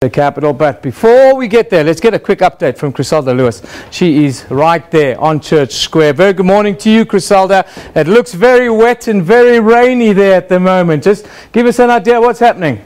the capital. But before we get there, let's get a quick update from Chriselda Lewis. She is right there on Church Square. Very good morning to you, Chriselda. It looks very wet and very rainy there at the moment. Just give us an idea what's happening.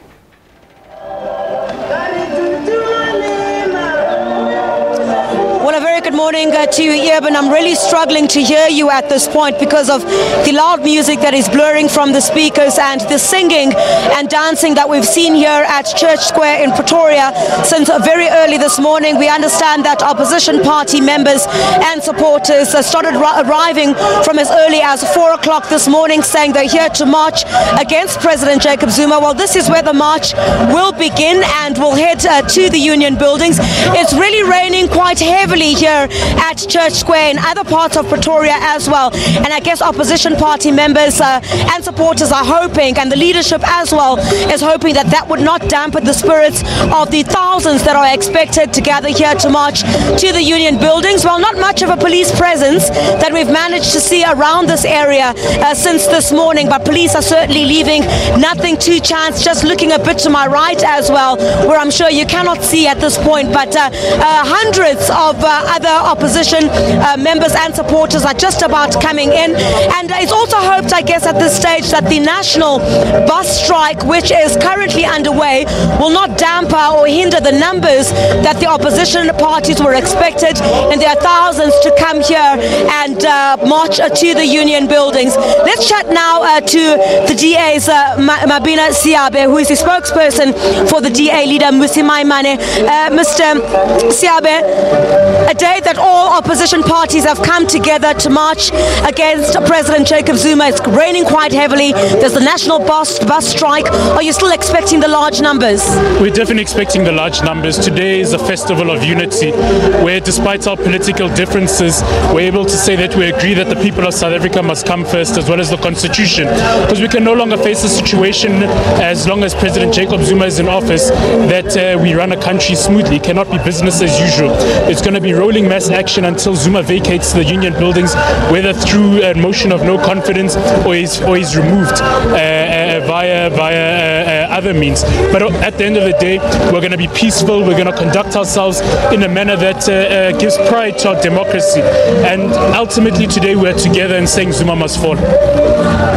Morning uh, to you, Eben. I'm really struggling to hear you at this point because of the loud music that is blurring from the speakers and the singing and dancing that we've seen here at Church Square in Pretoria since very early this morning. We understand that opposition party members and supporters started arriving from as early as 4 o'clock this morning saying they're here to march against President Jacob Zuma. Well, this is where the march will begin and we'll head uh, to the union buildings. It's really raining quite heavily here at Church Square in other parts of Pretoria as well. And I guess opposition party members uh, and supporters are hoping, and the leadership as well is hoping that that would not dampen the spirits of the thousands that are expected to gather here to march to the union buildings. Well, not much of a police presence that we've managed to see around this area uh, since this morning, but police are certainly leaving nothing to chance. Just looking a bit to my right as well, where I'm sure you cannot see at this point, but uh, uh hundreds of uh, other opposition uh, members and supporters are just about coming in. And it's also hoped, I guess, at this stage that the national bus strike, which is currently underway, will not damper or hinder the numbers that the opposition parties were expected. And there are thousands to come here and uh, march uh, to the union buildings. Let's chat now uh, to the DA's uh, Mabine Seabe, who is the spokesperson for the DA leader, Mmusi Maimane. Uh, Mr. Siabe, a day that all opposition parties have come together to march against President Jacob Zuma. It's raining quite heavily. There's the national bus, bus strike. Are you still expecting the large numbers? We're definitely expecting the large numbers. Today is a festival of unity where despite our political differences, we're able to say that we agree that the people of South Africa must come first as well as the constitution. Because we can no longer face a situation as long as President Jacob Zuma is in office that uh, we run a country smoothly. It cannot be business as usual. It's going to be rolling mass action until Zuma vacates the union buildings, whether through a motion of no confidence or is, or is removed uh, uh, via, via uh, uh, other means. But at the end of the day, we're going to be peaceful, we're going to conduct ourselves in a manner that uh, gives pride to our democracy. And ultimately today we're together and saying Zuma must fall.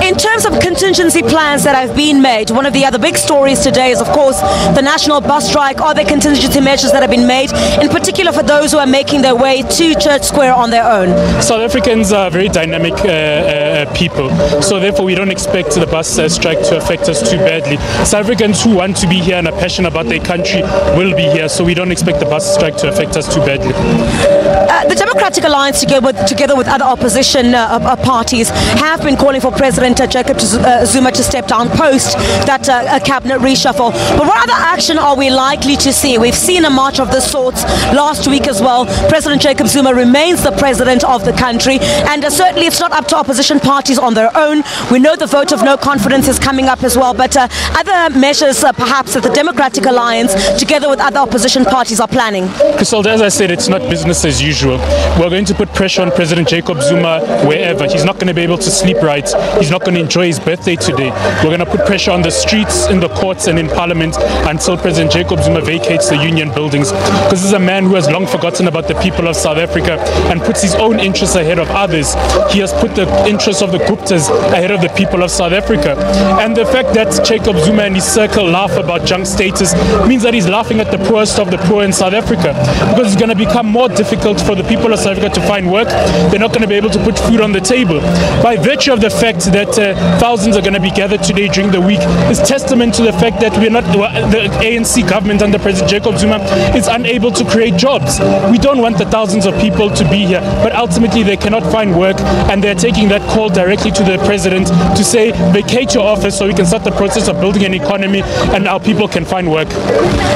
In terms of contingency plans that have been made, one of the other big stories today is, of course, the national bus strike. Are there contingency measures that have been made, in particular for those who are making their way way to Church Square on their own? South Africans are very dynamic uh, uh, people, so therefore we don't expect the bus uh, strike to affect us too badly. South Africans who want to be here and are passionate about their country will be here, so we don't expect the bus strike to affect us too badly. Uh, the Democratic Alliance, together with, together with other opposition uh, uh, parties, have been calling for President Jacob Zuma to step down post that cabinet reshuffle. But what other action are we likely to see? We've seen a march of this sort last week as well. President President Jacob Zuma remains the president of the country, and uh, certainly it's not up to opposition parties on their own. We know the vote of no confidence is coming up as well, but uh, other measures uh, perhaps that the Democratic Alliance, together with other opposition parties, are planning. Chriselda, as I said, it's not business as usual. We're going to put pressure on President Jacob Zuma wherever. He's not going to be able to sleep right. He's not going to enjoy his birthday today. We're going to put pressure on the streets, in the courts, and in Parliament until President Jacob Zuma vacates the union buildings. Because this is a man who has long forgotten about the people of South Africa and puts his own interests ahead of others. He has put the interests of the Guptas ahead of the people of South Africa. And the fact that Jacob Zuma and his circle laugh about junk status means that he's laughing at the poorest of the poor in South Africa because it's going to become more difficult for the people of South Africa to find work. They're not going to be able to put food on the table. By virtue of the fact that uh, thousands are going to be gathered today during the week is testament to the fact that we're not the ANC government under President Jacob Zuma is unable to create jobs. We don't want the thousands of people to be here, but ultimately they cannot find work and they're taking that call directly to the president to say vacate your office so we can start the process of building an economy and our people can find work.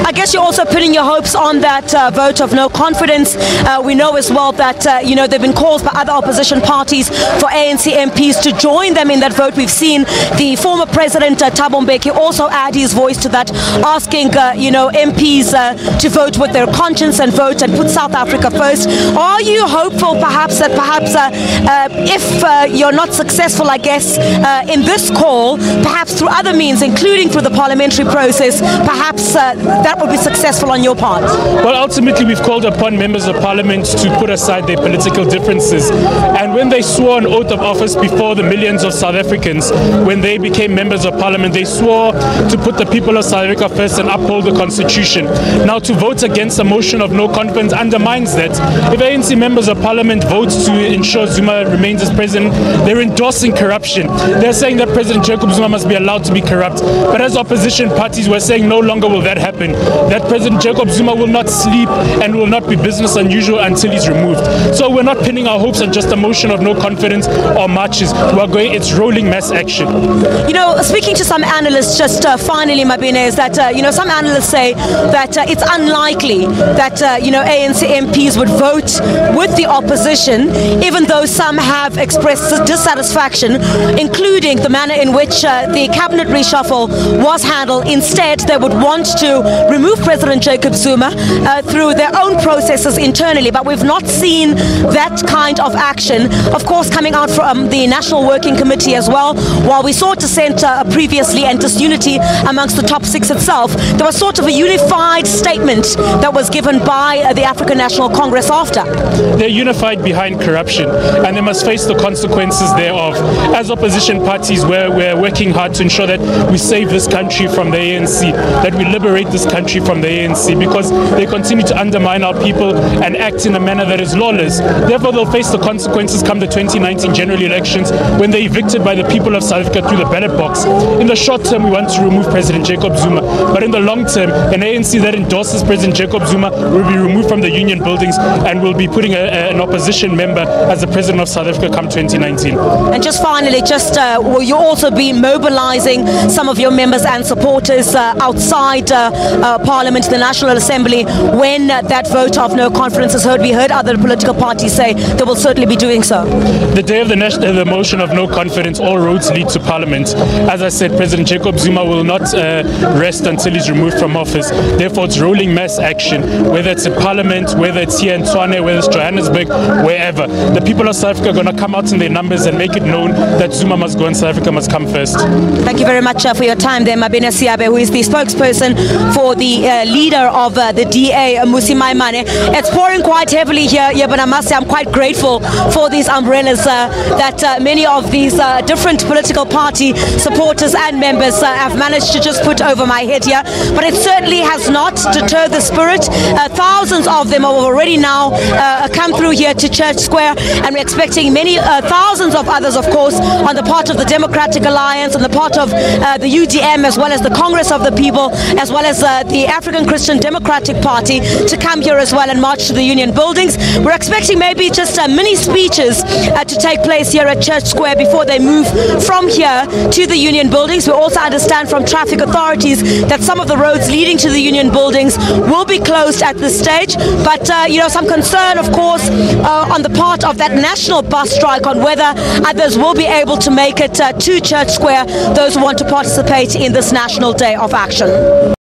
I guess you're also putting your hopes on that uh, vote of no confidence. Uh, we know as well that uh, you know there have been calls by other opposition parties for ANC MPs to join them in that vote. We've seen the former president uh, Thabo Mbeki also add his voice to that, asking uh, you know MPs uh, to vote with their conscience and vote and put South Africa first Are you hopeful, perhaps, that perhaps uh, uh, if uh, you're not successful, I guess, uh, in this call, perhaps through other means, including through the parliamentary process, perhaps uh, that would be successful on your part? Well, ultimately, we've called upon members of parliament to put aside their political differences. And when they swore an oath of office before the millions of South Africans, when they became members of parliament, they swore to put the people of South Africa first and uphold the constitution. Now, to vote against a motion of no confidence undermines that. If ANC members of parliament vote to ensure Zuma remains as president, they're endorsing corruption. They're saying that President Jacob Zuma must be allowed to be corrupt. But as opposition parties, we're saying no longer will that happen. That President Jacob Zuma will not sleep and will not be business unusual until he's removed. So we're not pinning our hopes on just a motion of no confidence or marches. We're going, it's rolling mass action. You know, speaking to some analysts, just uh, finally, Mabine, is that, uh, you know, some analysts say that uh, it's unlikely that, uh, you know, ANC MPs would vote with the opposition, even though some have expressed dissatisfaction, including the manner in which uh, the cabinet reshuffle was handled. Instead, they would want to remove President Jacob Zuma uh, through their own processes internally. But we've not seen that kind of action, of course, coming out from the National Working Committee as well. While we saw dissent uh, previously and disunity amongst the top six itself, there was sort of a unified statement that was given by uh, the African National Congress after. They're unified behind corruption and they must face the consequences thereof. As opposition parties, we're, we're working hard to ensure that we save this country from the ANC, that we liberate this country from the ANC because they continue to undermine our people and act in a manner that is lawless. Therefore, they'll face the consequences come the 2019 general elections when they're evicted by the people of South Africa through the ballot box. In the short term, we want to remove President Jacob Zuma, but in the long term, an ANC that endorses President Jacob Zuma will be removed from the union buildings and we'll be putting a, a, an opposition member as the president of South Africa come 2019. And just finally, just uh, will you also be mobilizing some of your members and supporters uh, outside uh, uh Parliament, the National Assembly, when that vote of no confidence is heard? We heard other political parties say they will certainly be doing so. The day of the, the motion of no confidence, all roads lead to Parliament. As I said, President Jacob Zuma will not uh, rest until he's removed from office. Therefore, it's rolling mass action, whether it's in Parliament, whether it's here in Tshwane, whether it's Johannesburg, wherever. The people of South Africa are going to come out in their numbers and make it known that Zuma must go and South Africa must come first. Thank you very much uh, for your time there, Mabine Seabe, who is the spokesperson for the uh, leader of uh, the DA, uh, Mmusi Maimane. It's pouring quite heavily here, yeah, but I must say I'm quite grateful for these umbrellas uh, that uh, many of these different political party supporters and members have managed to just put over my head here. But it certainly has not deterred the spirit. thousands of them have already now come through here to Church Square, and we're expecting many thousands of others, of course, on the part of the Democratic Alliance, on the part of uh, the UDM, as well as the Congress of the People, as well as uh, the African Christian Democratic Party, to come here as well and march to the Union buildings. We're expecting maybe just uh, mini speeches uh, to take place here at Church Square before they move from here to the Union buildings. We also understand from traffic authorities that some of the roads leading to the Union buildings will be closed at this stage. But, uh, you know, some concern, of course, uh, on the part of that national bus strike on whether others will be able to make it uh, to Church Square, those who want to participate in this National Day of Action.